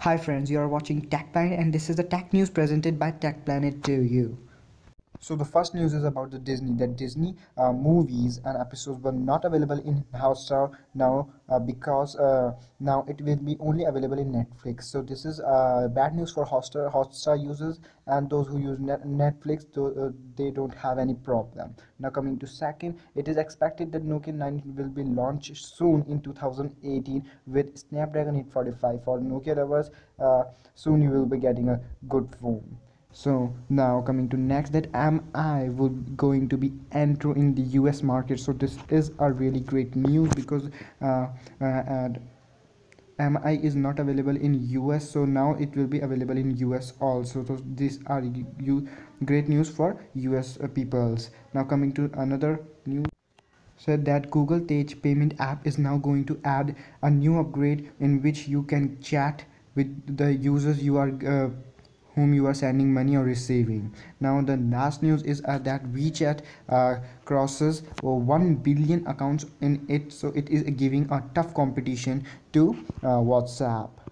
Hi friends, you are watching Tech Planet and this is the tech news presented by Tech Planet to you. So the first news is about the Disney that Disney uh, movies and episodes were not available in Hotstar now uh, because uh, now it will be only available in Netflix. So this is uh, bad news for Hotstar Hotstar users and those who use net Netflix. Uh, they don't have any problem. Now coming to second, it is expected that Nokia 9 will be launched soon in 2018 with Snapdragon 845 for Nokia lovers. Uh, soon you will be getting a good phone so now coming to next that am i would going to be enter in the us market. So this is a really great news because uh, uh, mi is not available in us so now it will be available in us also. So these are you great news for us uh, peoples. Now coming to another news. Said that google Tez payment app is now going to add a new upgrade in which you can chat with the users you are uh, whom you are sending money or receiving. Now the last news is uh, that wechat uh, crosses uh, 1 billion accounts in it so it is giving a tough competition to uh, whatsapp